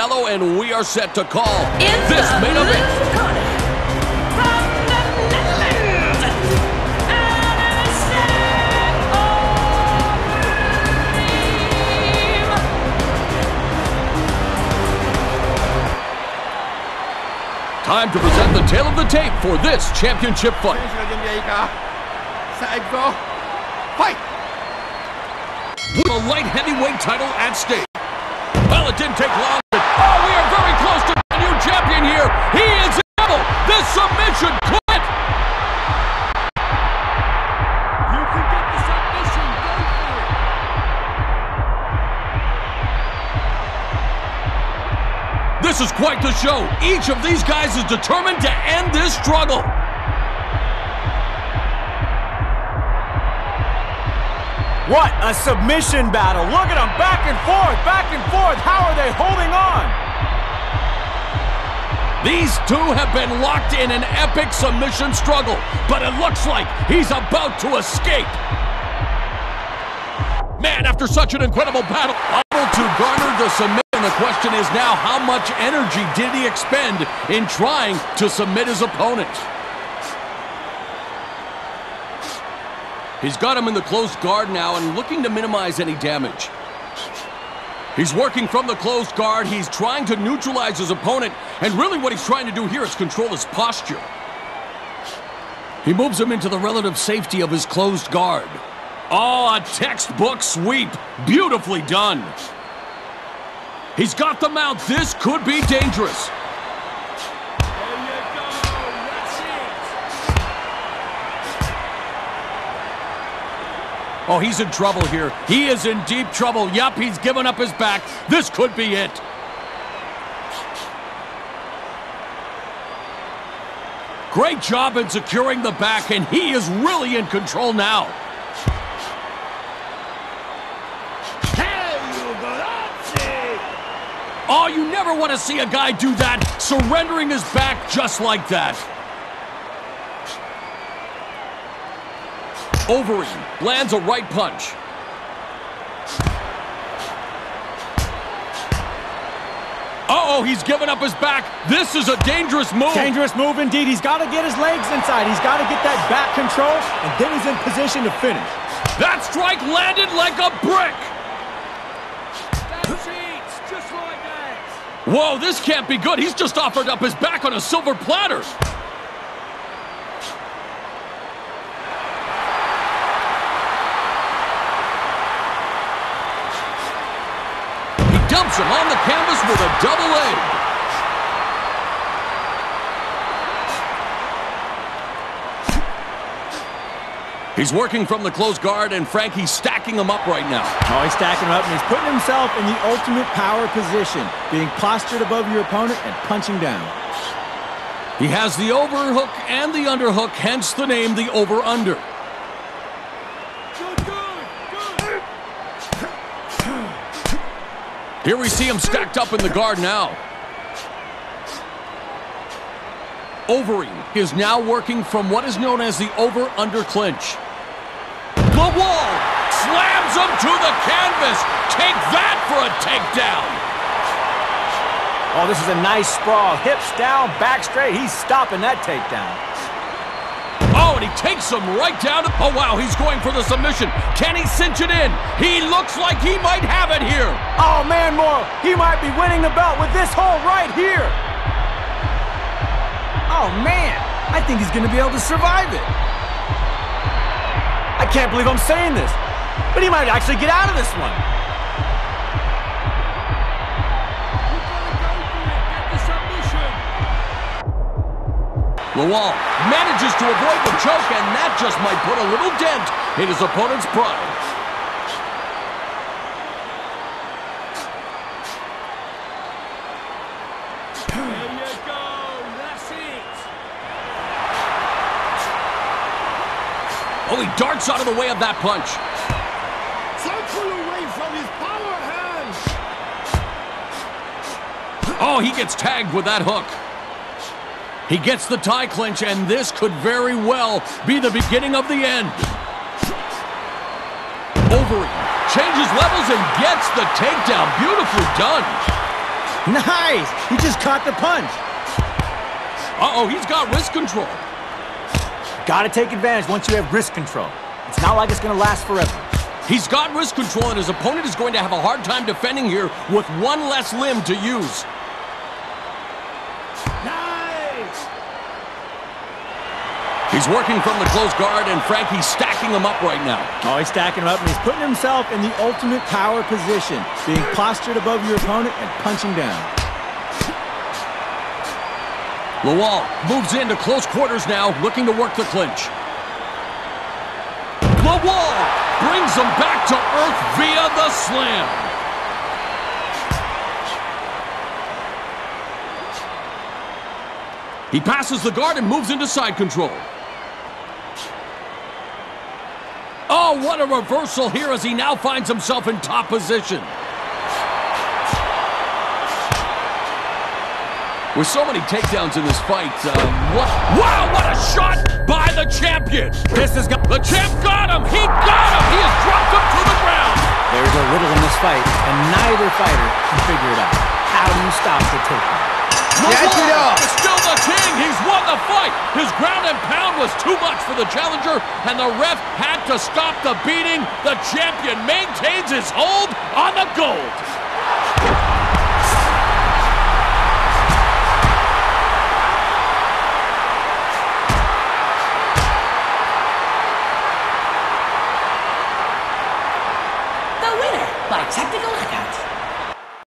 Canelo, and we are set to call In this the main event. left corner, from the Netherlands, Alistair Overeem. Time to present the tale of the tape for this championship fight. Fight! With a light heavyweight title at stake. Well, it didn't take long. Oh, we are very close to the new champion here. He is able. This submission quit. You can get the submission. Go for it. This is quite the show. Each of these guys is determined to end this struggle. What a submission battle. Look at them back and forth, back and forth. How are they holding on? These two have been locked in an epic submission struggle, but it looks like he's about to escape. Man, after such an incredible battle, able to garner the submission. The question is now, how much energy did he expend in trying to submit his opponent? He's got him in the closed guard now and looking to minimize any damage. He's working from the closed guard. He's trying to neutralize his opponent. And really what he's trying to do here is control his posture. He moves him into the relative safety of his closed guard. Oh, a textbook sweep. Beautifully done. He's got the mount. This could be dangerous. Oh, he's in trouble here. He is in deep trouble. Yup, he's given up his back. This could be it. Great job in securing the back, and he is really in control now. Oh, you never want to see a guy do that, surrendering his back just like that. Overeem lands a right punch. Uh-oh, he's given up his back. This is a dangerous move. Dangerous move indeed. He's got to get his legs inside. He's got to get that back control, and then he's in position to finish. That strike landed like a brick. Whoa, this can't be good. He's just offered up his back on a silver platter. He dumps him on the canvas with a double leg. He's working from the closed guard, and Frankie's stacking him up right now. Oh, he's stacking him up, and he's putting himself in the ultimate power position, being postured above your opponent and punching down. He has the overhook and the underhook, hence the name the over-under. Here we see him stacked up in the guard now. Overeem is now working from what is known as the over-under clinch. The wall slams him to the canvas. Take that for a takedown. Oh, this is a nice sprawl. Hips down, back straight. He's stopping that takedown. Oh, and he takes him right down. Oh, wow, he's going for the submission. Can he cinch it in? He looks like he might have it here. Oh, man, Morrow, he might be winning the belt with this hole right here. Oh, man, I think he's going to be able to survive it. I can't believe I'm saying this, but he might actually get out of this one. Lawal manages to avoid the choke, and that just might put a little dent in his opponent's pride. There you go, that's it. Oh, he darts out of the way of that punch. Circle away from his power hand! Oh, he gets tagged with that hook. He gets the tie clinch, and this could very well be the beginning of the end. Overeem changes levels and gets the takedown. Beautifully done. Nice! He just caught the punch. Uh-oh, he's got wrist control. Gotta take advantage once you have wrist control. It's not like it's gonna last forever. He's got wrist control, and his opponent is going to have a hard time defending here with one less limb to use. He's working from the close guard, and Frankie's stacking him up right now. Oh, he's stacking him up, and he's putting himself in the ultimate power position, being postured above your opponent and punching down. Lawal moves into close quarters now, looking to work the clinch. Lawal brings him back to earth via the slam. He passes the guard and moves into side control. Oh, what a reversal here as he now finds himself in top position. With so many takedowns in this fight, uh, what? Wow, what a shot by the champion! This is The champ got him! He got him! He has dropped him to the ground! There's a riddle in this fight, and neither fighter can figure it out. How do you stop the takedown? Lawal is still the king! He's won the fight! His ground and pound was too much for the challenger, and the ref had to stop the beating. The champion maintains his hold on the gold.